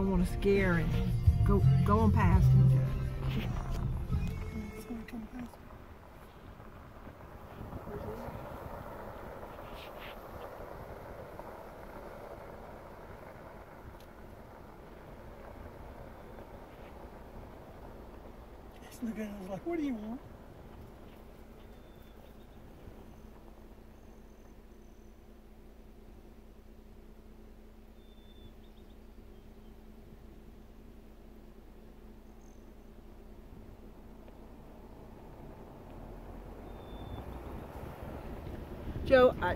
don't want to scare him. Go, go on past him, was like, what do you want? Joe, I,